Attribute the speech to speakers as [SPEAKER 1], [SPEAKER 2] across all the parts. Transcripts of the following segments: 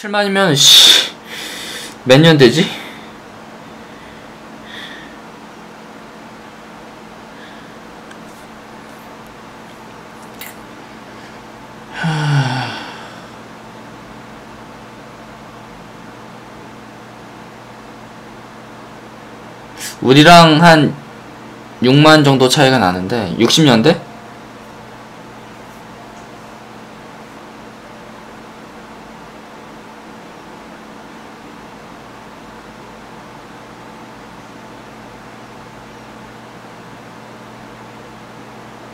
[SPEAKER 1] 7만이면 씨. 몇 년 되지? 우리랑 한 6만 정도 차이가 나는데 60년대?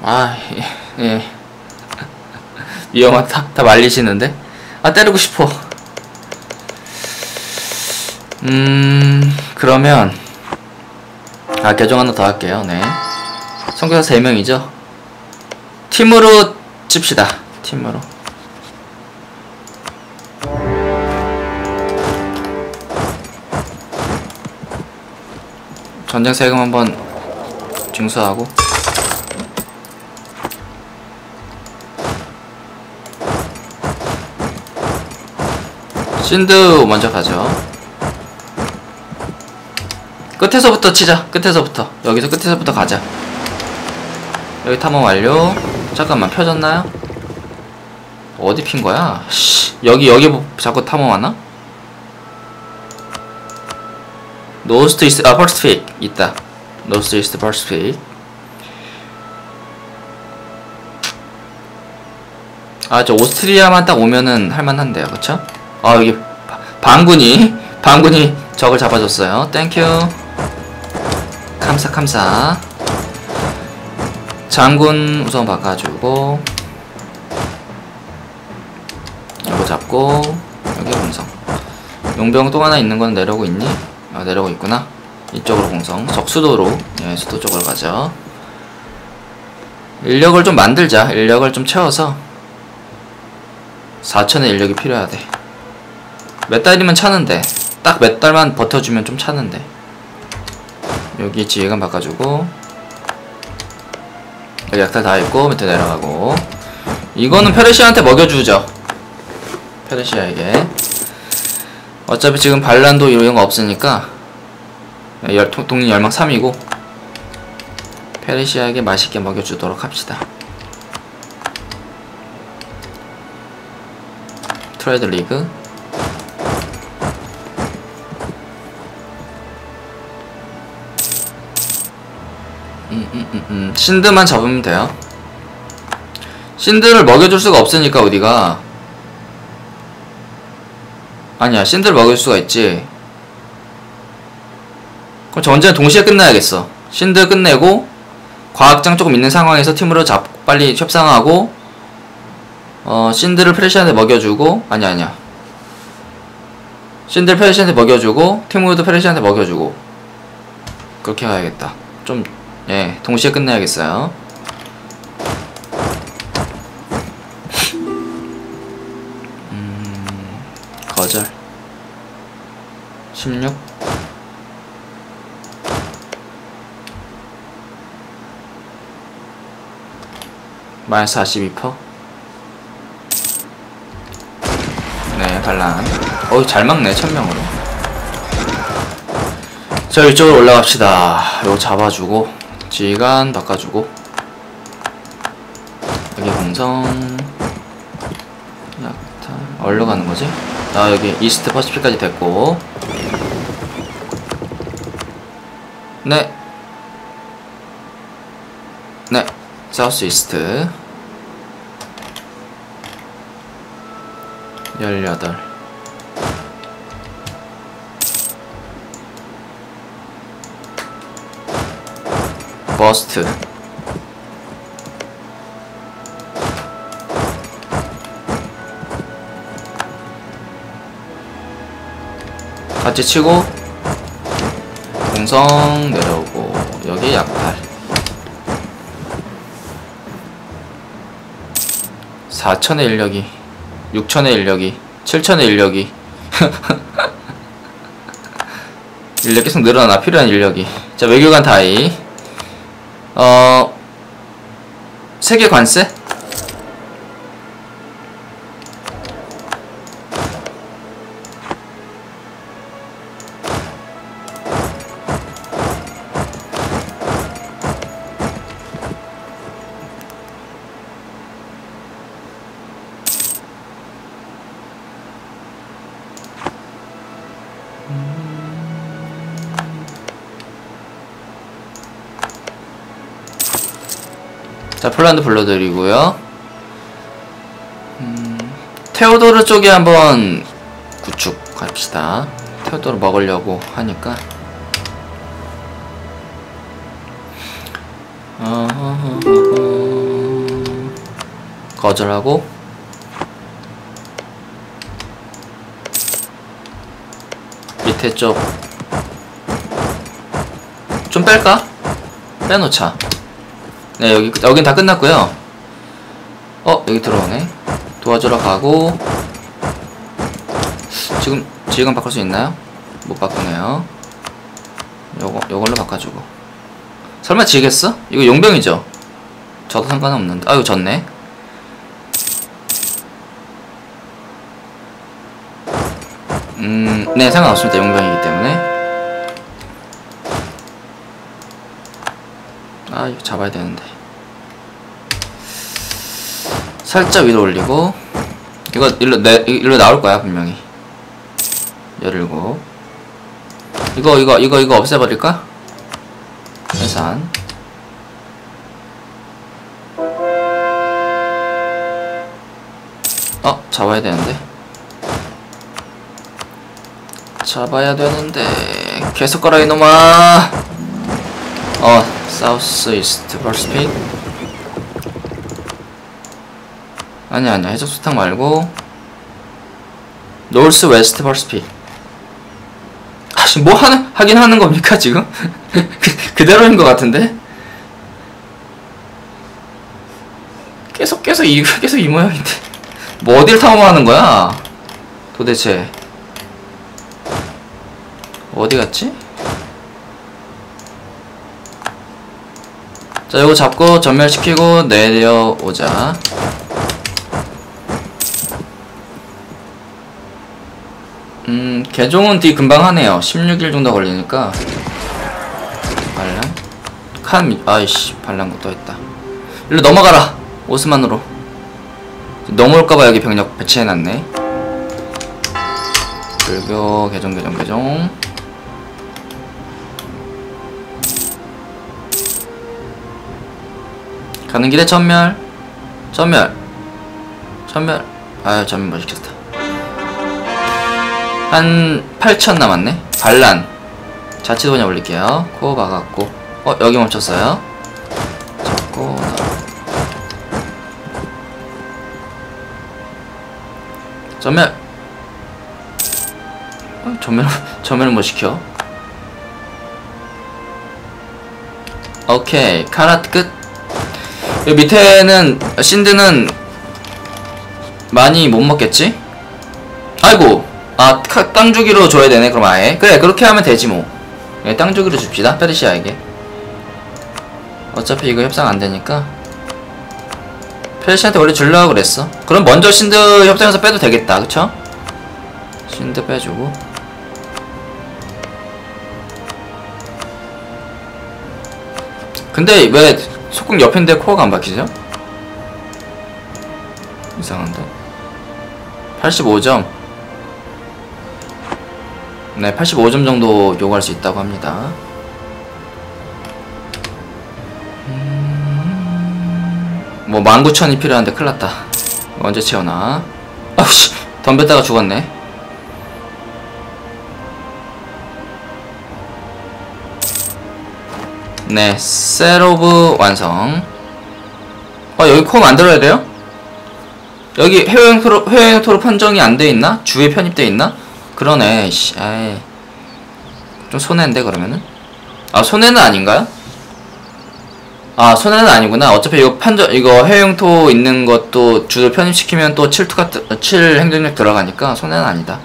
[SPEAKER 1] 아, 예. 예. 위험하다. 다 말리시는데? 아, 때리고 싶어. 음, 그러면, 아, 계정 하나 더 할게요. 네. 성교사 3명이죠? 팀으로 칩시다. 팀으로. 전쟁 세금 한번 징수하고. 신드 먼저 가죠. 끝에서부터 치자. 끝에서부터. 여기서 끝에서부터 가자. 여기 탐험 완료. 잠깐만 펴졌나요? 어디 핀 거야? 씨. 여기 여기 뭐 자꾸 탐험하나? 노스트 이스트 아 퍼스트 픽 있다. 노스트 이스트 퍼스트 픽. 아 저 오스트리아만 딱 오면은 할만한데요, 그쵸? 아 여기 바- 방군이 방군이 적을 잡아줬어요. 땡큐. 감사 감사. 장군 우선 바꿔주고 이거 잡고 여기 공성. 용병 또 하나 있는 건 내려오고 있니? 아 내려오고 있구나. 이쪽으로 공성. 적수도로 예 수도 쪽으로 가죠. 인력을 좀 만들자. 인력을 좀 채워서 4천의 인력이 필요하대. 몇 달이면 차는데 딱 몇 달만 버텨주면 좀 차는데. 여기 지휘관 바꿔주고 여기 약탈 다 했고 밑에 내려가고. 이거는 페르시아한테 먹여주죠. 페르시아에게. 어차피 지금 반란도 이런 거 없으니까 열, 통- 독립 열망 3이고 페르시아에게 맛있게 먹여주도록 합시다. 트레이드 리그 음. 신드만 잡으면 돼요. 신드를 먹여줄 수가 없으니까 우리가 아니야 신드를 먹일 수가 있지. 그럼 전쟁 동시에 끝나야겠어. 신드 끝내고 과학장 조금 있는 상황에서 팀으로 잡 빨리 협상하고 어 신드를 프레시한테 먹여주고 아니 아니야. 신드를 프레시한테 먹여주고 팀우드 프레시한테 먹여주고 그렇게 가야겠다. 좀 예, 동시에 끝내야겠어요. 음, 거절. 16. 마이너스 42%. 네, 반란. 어이, 잘 막네, 천명으로. 자, 이쪽으로 올라갑시다. 요거 잡아주고. 지휘관 바꿔주고. 여기 공성 약탈. 어디로 가는 거지? 아 여기 이스트 퍼시픽까지 됐고. 네. 네, 사우스 이스트. 18 버스트 같이 치고 공성 내려오고 여기 약탈. 4천의 인력이 6천의 인력이 7천의 인력이. 인력 계속 늘어나? 필요한 인력이. 자 외교관 다이 어 세계 관세 자 폴란드 불러드리고요. 음, 테오도르 쪽에 한번 구축 갑시다. 테오도르 먹으려고 하니까. 거절하고. 밑에 쪽. 좀 뺄까? 빼놓자 네 여기 여긴 다 끝났고요 어 여기 들어오네 도와주러 가고 지금 지금 바꿀 수 있나요? 못 바꾸네요 요거 요걸로 바꿔주고 설마 지겠어? 이거 용병이죠? 저도 상관없는데 아유 졌네 음, 네, 상관없습니다. 용병이기 때문에. 잡아야 되는데. 살짝 위로 올리고. 이거 일로, 내, 일로 나올 거야, 분명히. 17. 이거, 이거, 이거, 이거 없애버릴까? 해산. 어, 잡아야 되는데. 잡아야 되는데 계속 가라 이놈아 어 사우스 이스트 벌스핏 아니 아니야. 해적 수탕 말고. 노스 웨스트 벌스핏 아씨 뭐 하는 하긴 하는 겁니까 지금? 그, 그대로인 것 같은데? 계속 계속 이 계속 이 모양인데. 뭐 어딜 탐험하는 거야? 도대체. 어디 갔지? 자, 이거 잡고 전멸시키고 내려오자. 음, 개종은 뒤 금방 하네요. 16일 정도 걸리니까. 반란? 칸, 아이씨, 반란거 떠있다. 일로 넘어가라! 오스만으로. 넘어올까봐 여기 병력 배치해놨네. 불교, 개종, 개종, 개종. 가는 길에 전멸. 전멸. 전멸. 아유 전멸 못 시켰다 한 8천 남았네. 반란. 자치도 그냥 올릴게요. 코 막았고. 어 여기 멈췄어요. 잡고. 전멸. 어, 전멸 전멸은 못 시켜. 오케이. 카라트 끝 여기 밑에는 신드는 많이 못 먹겠지? 아이고. 아 땅 주기로 줘야 되네 그럼 아예. 그래 그렇게 하면 되지 뭐. 네, 땅 주기로 줍시다 페르시아에게. 어차피 이거 협상 안 되니까. 페르시아한테 원래 줄려고 그랬어. 그럼 먼저 신드 협상에서 빼도 되겠다 그쵸? 신드 빼주고. 근데 왜 속국 옆인데 코어가 안 박히죠? 이상한데. 85점. 네 85점 정도 요구할 수 있다고 합니다. 음... 뭐 19,000이 필요한데 큰일났다. 언제 채우나? 아우씨. 덤볐다가 죽었네 네, 셋오브 완성. 어, 여기 코 만들어야 돼요? 여기 해외 토로 해외 토로 판정이 안 돼 있나? 주에 편입돼 있나? 그러네. 씨. 아이. 좀 손해인데 그러면은? 아, 손해는 아닌가요? 아, 손해는 아니구나. 어차피 이거 판정 이거 해외토 있는 것도 주로 편입시키면 또 7투가 7 행정력 들어가니까 손해는 아니다.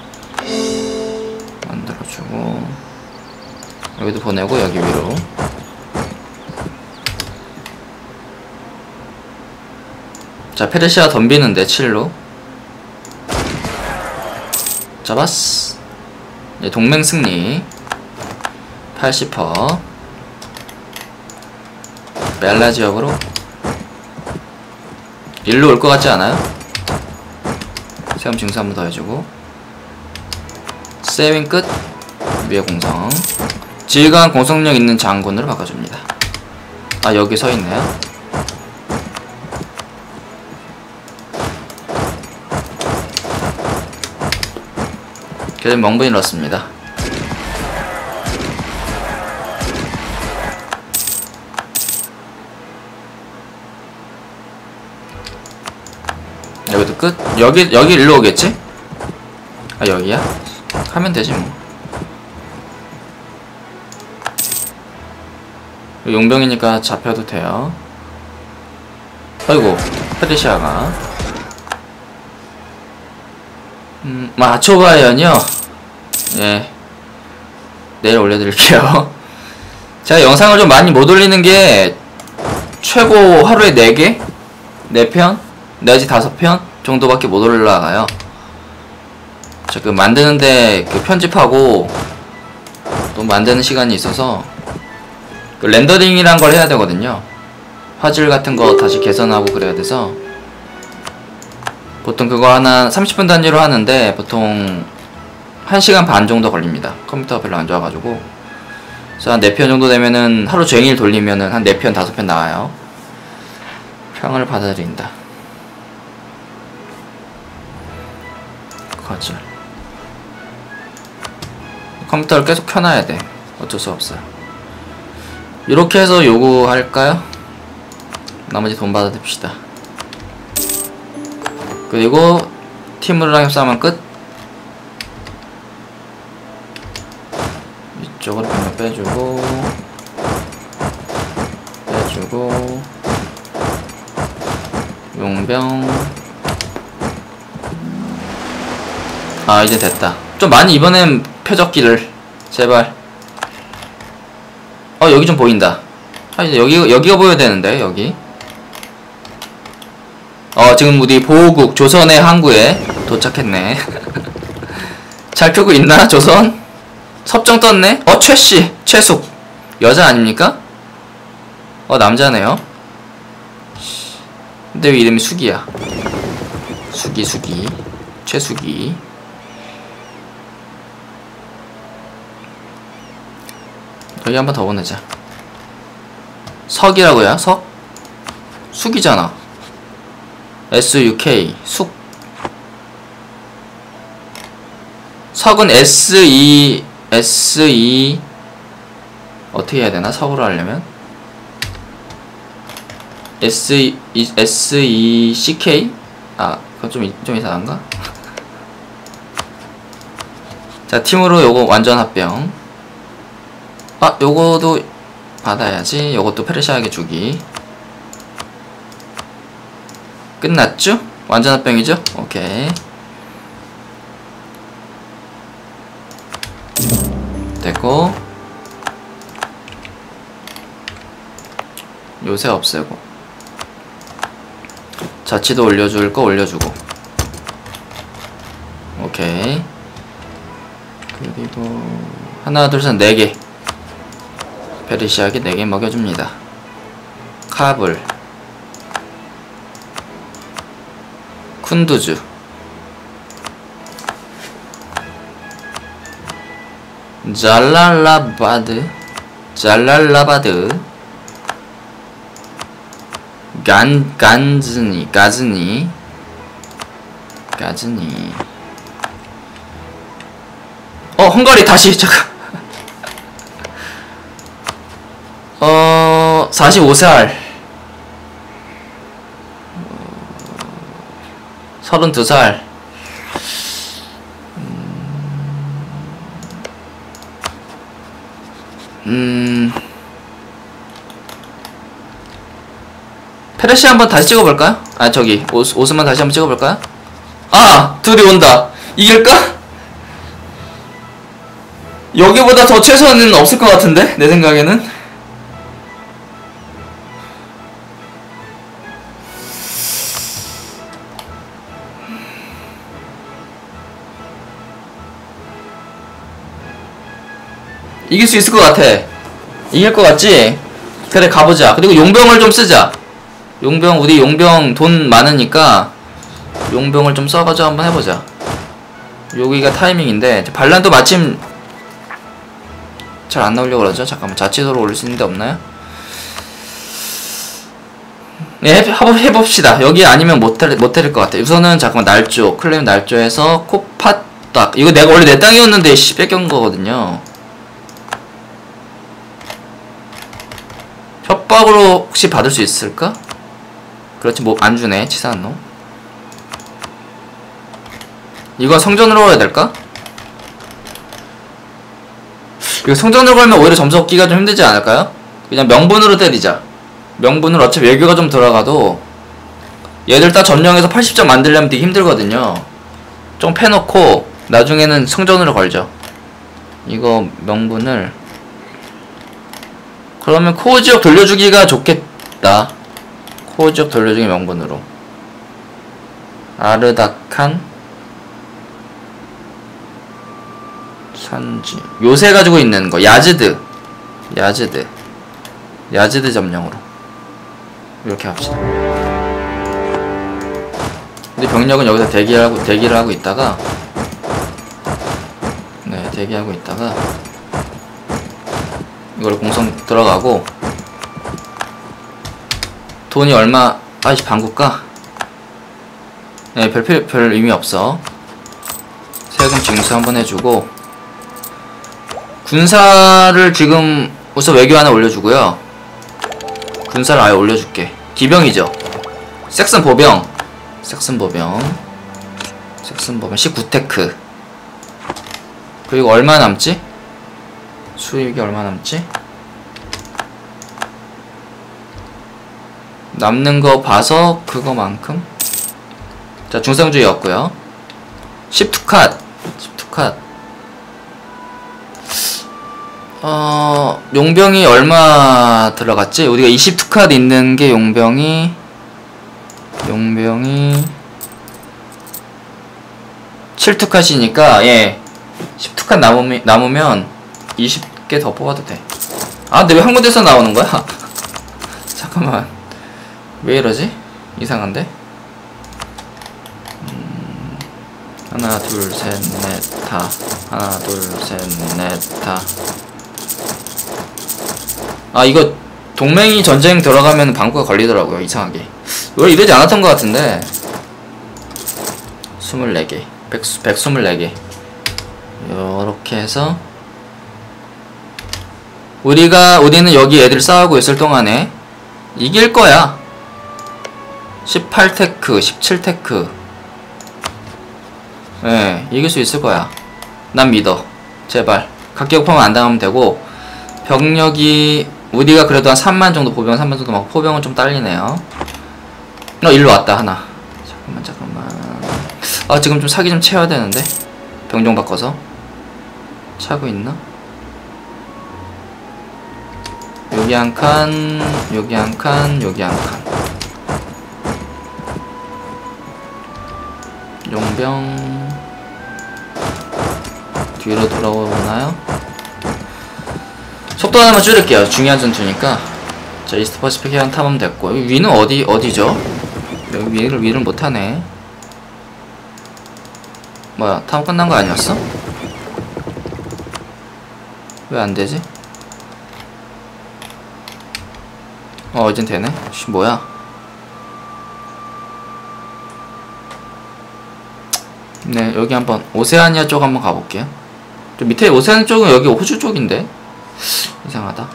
[SPEAKER 1] 만들어 주고 여기도 보내고 여기 위로 자 페르시아 덤비는데 7로. 잡았어 네, 동맹 승리. 80% 멜라 지역으로. 일로 올 것 같지 않아요? 세움 증수 한 번 더 해주고. 세윙 끝. 위에 공성. 질감 공성력 있는 장군으로 바꿔줍니다. 아 여기 서있네요 그래서 멍분이 넣습니다. 여기도 끝. 여기 여기 일로 오겠지? 아 여기야? 하면 되지 뭐. 용병이니까 잡혀도 돼요. 아이고 페르시아가 음 마초바이언이요. 예 내일 올려드릴게요. 제가 영상을 좀 많이 못 올리는 게 최고 하루에 4개? 4편? 내지 5편? 정도밖에 못 올라가요. 지금 만드는데 그 편집하고 또 만드는 시간이 있어서 그 렌더링이란 걸 해야 되거든요. 화질 같은 거 다시 개선하고 그래야 돼서 보통 그거 하나 30분 단위로 하는데 보통 1시간 반 정도 걸립니다. 컴퓨터가 별로 안 좋아가지고 그래서 한 4편 정도 되면은 하루 종일 돌리면은 한 4편, 5편 나와요. 평을 받아들인다. 거절. 컴퓨터를 계속 켜놔야 돼. 어쩔 수 없어요. 이렇게 해서 요구할까요? 나머지 돈 받아듭시다. 그리고 팀으로랑 싸우면 끝. 이쪽으로 병력 빼주고 빼주고 용병. 아 이제 됐다. 좀 많이 이번엔 표적기를. 제발. 어 여기 좀 보인다. 아 이제 여기 여기가 보여야 되는데 여기. 어 지금 우리 보호국 조선의 항구에 도착했네. 잘 켜고 있나 조선? 섭정 떴네? 어 최씨 최숙. 여자 아닙니까? 어 남자네요. 근데 왜 이름이 숙이야? 숙이 숙이. 최숙이. 여기 한 번 더 보내자. 석이라고요? 석? 숙이잖아 SUK 숙. 석은 SE SE 어떻게 해야 되나? 석으로 하려면? SE SECK 아 그건 좀, 좀 이상한가? 자 팀으로 요거 완전 합병. 아 요거도 받아야지. 요것도 페르시아에게 주기 끝났죠? 완전 합병이죠? 오케이. 됐고. 요새 없애고. 자치도 올려줄 거 올려주고. 오케이. 그리고 하나 둘셋 네개. 페르시아에게 4개 먹여줍니다. 카불 쿤두즈 잘랄라바드 잘랄라바드. 간 간즈니 가즈니. 가즈니. 어 헝가리 다시 잠깐. 어, 45살. 32살. 음. 페르시 한번 다시 찍어볼까요? 아, 저기, 오스, 오스만 다시 한번 찍어볼까요? 아! 둘이 온다! 이길까? 여기보다 더 최선은 없을 것 같은데? 내 생각에는? 이길 수 있을 것 같아. 이길 것 같지? 그래 가보자. 그리고 용병을 좀 쓰자. 용병 우리 용병 돈 많으니까 용병을 좀 써가지고 한번 해보자. 여기가 타이밍인데 반란도 마침 잘 안 나오려고 그러죠? 잠깐만 자치도로 올릴 수 있는 데 없나요? 네, 해봅시다. 여기 아니면 못할, 못할 것 같아. 우선은 잠깐만 날조, 클레임 날조에서 코팟 딱 이거 내가 원래 내 땅이었는데 씨 뺏겨온 거거든요 협박으로 혹시 받을 수 있을까? 그렇지 뭐 안 주네 치사한 놈 이거 성전으로 가야 될까? 이거 성전으로 걸면 오히려 점수 얻기가 좀 힘들지 않을까요? 그냥 명분으로 때리자 명분으로 어차피 외교가 좀 들어가도 얘들 다 점령해서 80점 만들려면 되게 힘들거든요 좀 패놓고 나중에는 성전으로 걸죠 이거 명분을 그러면 코어 지역 돌려주기가 좋겠다. 코어 지역 돌려주기 명분으로. 아르다칸 산지. 요새 가지고 있는 거 야즈드. 야즈드. 야즈드 점령으로. 이렇게 합시다. 근데 병력은 여기서 대기하고 대기를 하고 있다가 네 대기하고 있다가 이걸 공성 들어가고 돈이 얼마 아이씨 방구가? 네 별 필요 별 의미 없어. 세금 징수 한번 해주고 군사를 지금 우선 외교 하나 올려주고요. 군사를 아예 올려줄게. 기병이죠? 섹슨 보병. 섹슨 보병. 섹슨 보병. 19테크. 그리고 얼마 남지? 수익이 얼마 남지? 남는 거 봐서 그거만큼? 자 중상주의였고요. 10투캇 10투캇 어 용병이 얼마 들어갔지? 우리가 20투캇 있는 게 용병이 용병이 7투캇이니까 예. 10투캇 남으면, 남으면 20 개 더 뽑아도 돼. 아 근데 왜 한 군데서 나오는 거야? 잠깐만 왜 이러지? 이상한데? 음, 하나 둘 셋 넷 다 하나 둘 셋 넷 다 아 이거 동맹이 전쟁 들어가면 방구가 걸리더라고요 이상하게 원래 이러지 않았던 것 같은데 24개 100, 124개 요렇게 해서 우리가 우리는 여기 애들 싸우고 있을 동안에 이길 거야. 18tech 17tech. 예 네, 이길 수 있을 거야. 난 믿어. 제발. 각개격파만 안 당하면 되고 병력이 우리가 그래도 한 3만 정도 보병 3만 정도 막 포병은 좀 딸리네요. 어 일로 왔다 하나. 잠깐만 잠깐만. 아 지금 좀 사기 좀 채워야 되는데? 병종 바꿔서? 차고 있나? 여기 한 칸, 여기 한 칸, 여기 한 칸. 용병 뒤로 돌아오나요? 속도 하나만 줄일게요. 중요한 전투니까. 자, 이스트 퍼시픽 해안 탐험 됐고. 위는 어디, 어디죠? 여기 위를, 위를 못하네. 뭐야, 탐험 끝난 거 아니었어? 왜 안 되지? 어, 이젠 되네. 씨, 뭐야? 네, 여기 한번 오세아니아 쪽 한번 가볼게요. 저 밑에 오세아니아 쪽은 여기 호주 쪽인데 이상하다.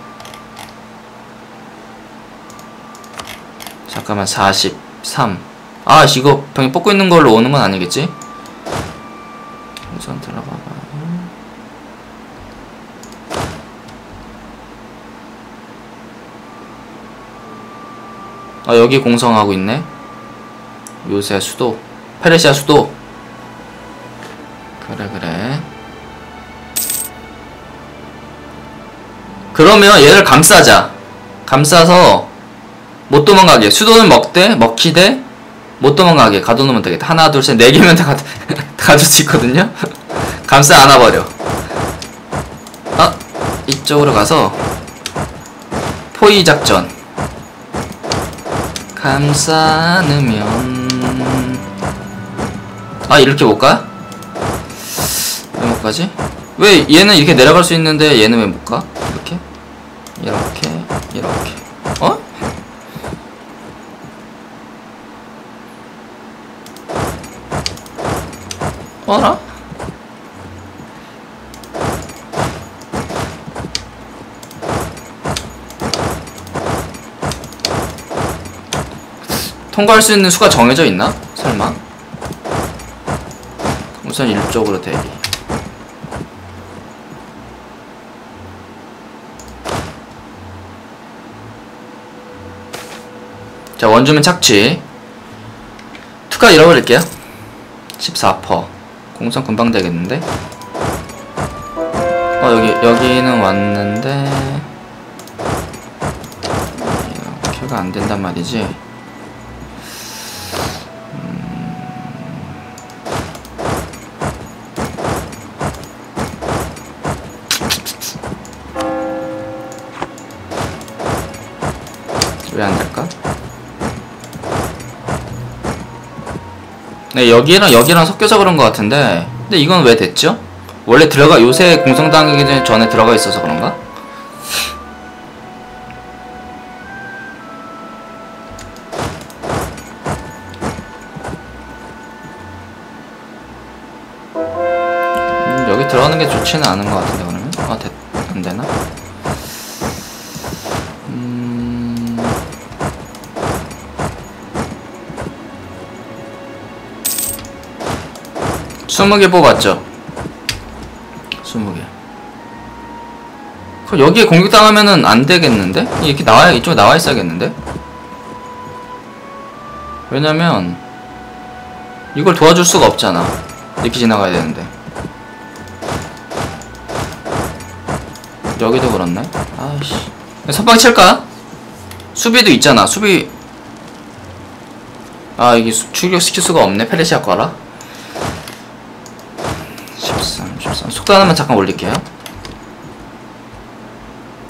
[SPEAKER 1] 잠깐만 43. 아, 이거 병이 뽑고 있는 걸로 오는 건 아니겠지? 우선 들어가봐. 아 여기 공성하고 있네. 요새 수도. 페르시아 수도. 그래 그래. 그러면 얘를 감싸자. 감싸서 못 도망가게. 수도는 먹되 먹히되 못 도망가게. 가둬놓으면 되겠다. 하나 둘 셋 네 개면 다 가, 가둘 수 있거든요. 감싸 안아버려. 아 이쪽으로 가서 포위 작전 감싸 안으면 아 이렇게 못 가? 왜 못 가지? 왜 얘는 이렇게 내려갈 수 있는데 얘는 왜 못 가? 이렇게? 이렇게 이렇게 어? 어라? 통과할 수 있는 수가 정해져 있나? 설마? 우선 일쪽으로 대기. 자, 원주민 착취. 투카 잃어버릴게요. 14%. 공성 금방 되겠는데? 어, 여기, 여기는 왔는데. 큐가 안 된단 말이지. 네, 여기랑 여기랑 섞여서 그런 것 같은데. 근데 이건 왜 됐죠? 원래 들어가, 요새 공성당하기 전에 들어가 있어서 그런가? 음, 여기 들어가는 게 좋지는 않은 것 같은데, 20개 뽑았죠? 20개. 그럼 여기에 공격당하면은 안되겠는데? 이렇게 나와 이쪽 나와 있어야겠는데? 왜냐면 이걸 도와줄 수가 없잖아. 이렇게 지나가야 되는데. 여기도 그렇네. 아씨. 선방 칠까? 수비도 있잖아. 수비. 아 이게 추격시킬 수가 없네. 페르시아 거라? 속도 하나만 잠깐 올릴게요.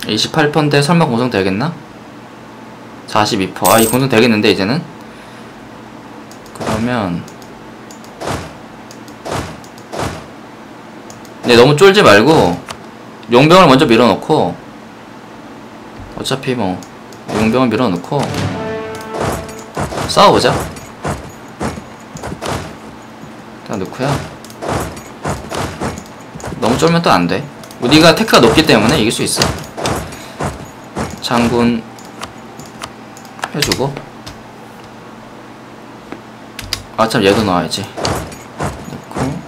[SPEAKER 1] 28%인데 설마 공성 되겠나? 42%. 아, 이 공성 되겠는데, 이제는? 그러면. 네, 너무 쫄지 말고, 용병을 먼저 밀어놓고, 어차피 뭐, 용병을 밀어놓고, 싸워보자. 다 넣고요. 너무 쫄면 또 안 돼. 우리가 테크가 높기 때문에 이길 수 있어. 장군 해주고. 아, 참, 얘도 넣어야지. 넣고.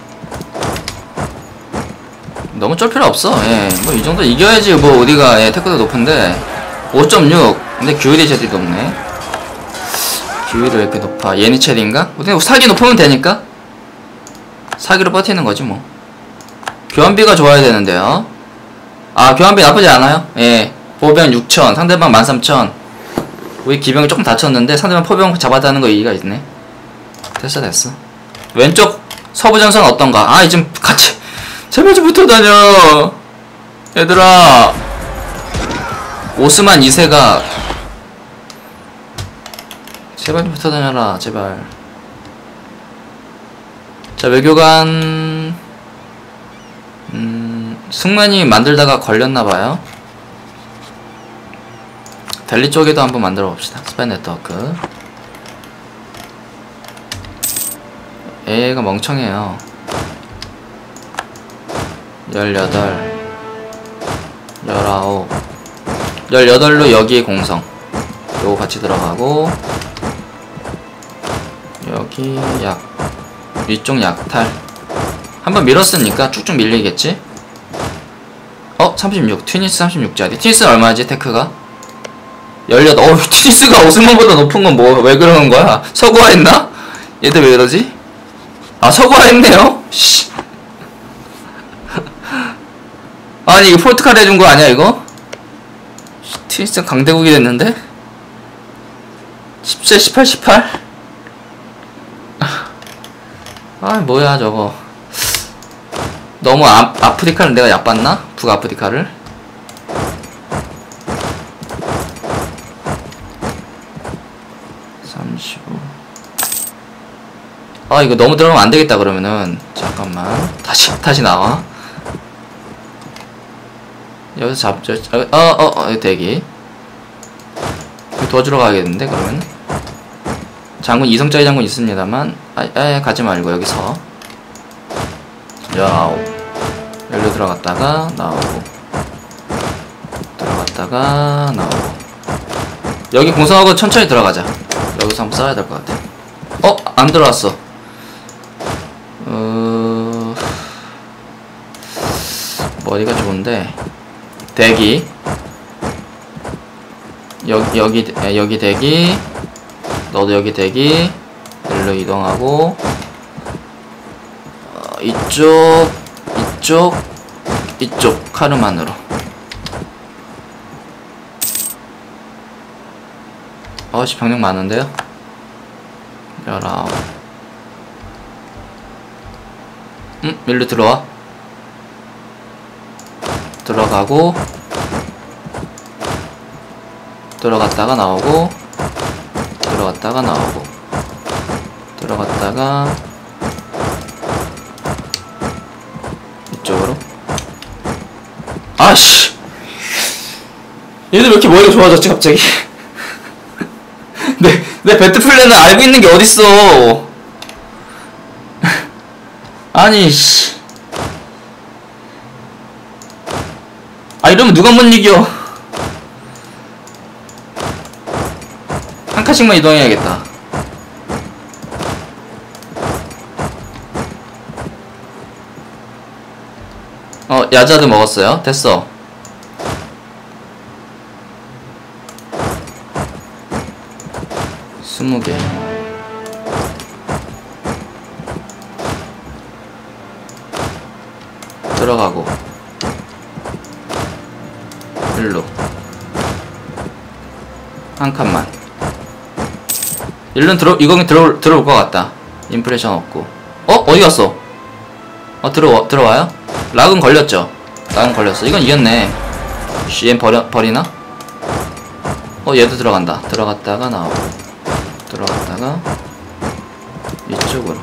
[SPEAKER 1] 너무 쫄 필요 없어. 예. 뭐, 이 정도 이겨야지, 뭐, 우리가, 예, 테크도 높은데. 5.6. 근데 규율이 제일 높네. 규율이 왜 이렇게 높아? 예니첼인가? 근데 사기 높으면 되니까? 사기로 버티는 거지, 뭐. 교환비가 좋아야 되는데요. 아, 교환비 나쁘지 않아요. 예. 보병 6천, 상대방 13,000. 우리 기병이 조금 다쳤는데 상대방 포병 잡았다는 거 의의가 있네. 됐어, 됐어. 왼쪽 서부 전선 어떤가? 아, 이좀 같이 제발 좀 붙어 다녀. 얘들아. 오스만 2세가 제발 좀 붙어 다녀라, 제발. 자, 외교관 음, 승만이 만들다가 걸렸나봐요. 델리 쪽에도 한번 만들어 봅시다. 스파이 네트워크. 얘가 멍청해요. 18, 19, 18로 여기에 공성. 요거 같이 들어가고, 여기 약, 위쪽 약탈. 한번 밀었으니까 쭉쭉 밀리겠지? 어? 36. 튜니스 36짜리. 튜니스는 얼마지, 테크가? 18. 어, 튜니스가 오승만보다 높은 건 뭐, 왜 그러는 거야? 서구화했나? 얘들 왜 이러지? 아, 서구화했네요? 씨. 아니, 이거 포르투갈 해준 거 아니야, 이거? 튜니스 강대국이 됐는데? 17, 18, 18? 아, 뭐야, 저거. 너무 아, 아프리카를 내가 얕봤나? 북아프리카를? 아 이거 너무 들어가면 안되겠다 그러면은. 잠깐만. 다시 다시 나와. 여기서 잡죠 어어어 어, 어, 대기. 도와주러 가야겠는데 그러면? 장군 이성짜리 장군 있습니다만. 아, 아 가지 말고 여기서 야오. 열려 들어갔다가 나오고. 들어갔다가 나오고. 여기 공성하고 천천히 들어가자. 여기 여기서 한번 싸야 될 것 같아. 어? 안 들어왔어. 어... 머리가 좋은데. 대기. 여기 여기 에, 여기 대기. 너도 여기 대기. 일로 이동하고. 어, 이쪽 이쪽 이쪽 카르만으로 어씨 병력 많은데요? 열아홉 음? 일로 들어와 들어가고 들어갔다가 나오고 들어갔다가 나오고 들어갔다가 이쪽으로 아씨. 얘들 왜 이렇게 머리가 좋아졌지 갑자기? 내, 내 배트 플랜을 알고 있는 게 어딨어. 아니 씨. 아 이러면 누가 못 이겨? 한 칸씩만 이동해야겠다 어 야자드 먹었어요. 됐어. 스무 개. 들어가고. 일로. 한 칸만. 일론 들어 이건 들어 들어올 것 같다. 임프레션 없고. 어? 어디 갔어? 어 들어와 들어와요 락은 걸렸죠. 락은 걸렸어. 이건 이겼네. 쉬엔 버려 버리나? 어 얘도 들어간다. 들어갔다가 나오고 들어갔다가 이쪽으로.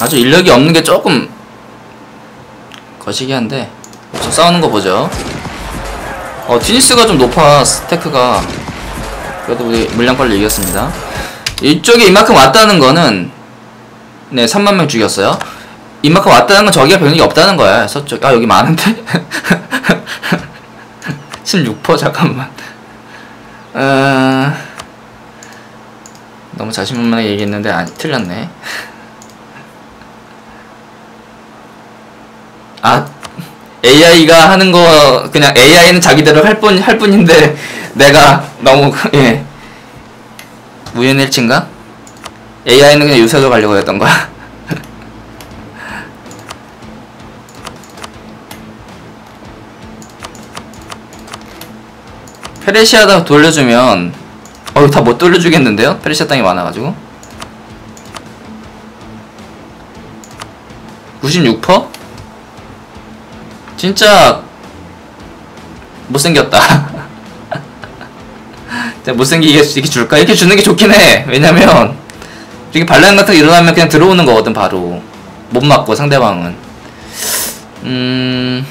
[SPEAKER 1] 아주 인력이 없는 게 조금 거시기 한데 저 싸우는 거 보죠. 어 티니스가 좀 높아 스테크가. 그래도 우리 물량 빨리 이겼습니다. 이쪽에 이만큼 왔다는 거는 네 3만 명 죽였어요 이만큼 왔다는 건 저기가 병력이 없다는 거야. 서쪽. 아 여기 많은데? 16% 잠깐만. 어... 너무 자신만만하게 얘기했는데 아니 틀렸네. 아 AI가 하는 거 그냥 AI는 자기대로 할 뿐 할 뿐인데 내가 너무 예. 우연일치인가? AI는 그냥 요새로 가려고 했던 거야. 페레시아다 돌려주면 어우 다 못 돌려주겠는데요? 페레시아 땅이 많아가지고 96%? 진짜 못생겼다 진짜 못생기게 이렇게 줄까? 이렇게 주는 게 좋긴 해 왜냐면 이렇게 반란 같은 거 일어나면 그냥 들어오는 거거든 바로 못 맞고 상대방은 음...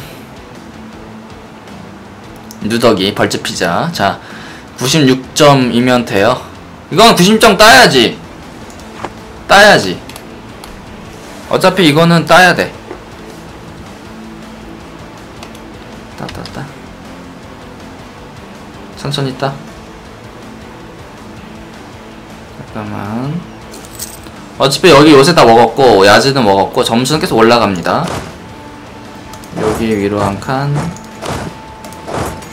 [SPEAKER 1] 누더기 벌집 피자 자 96점이면 돼요 이건 90점 따야지 따야지 어차피 이거는 따야 돼 따, 따, 따. 천천히 따. 잠깐만. 어차피 여기 요새 다 먹었고, 야지도 먹었고, 점수는 계속 올라갑니다. 여기 위로 한 칸.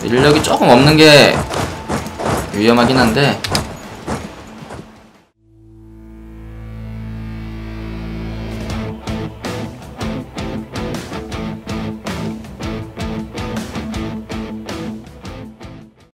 [SPEAKER 1] 인력이 조금 없는 게 위험하긴 한데,